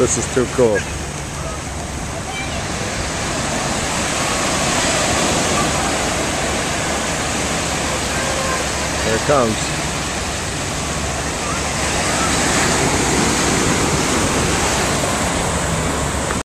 This is too cool. There it comes.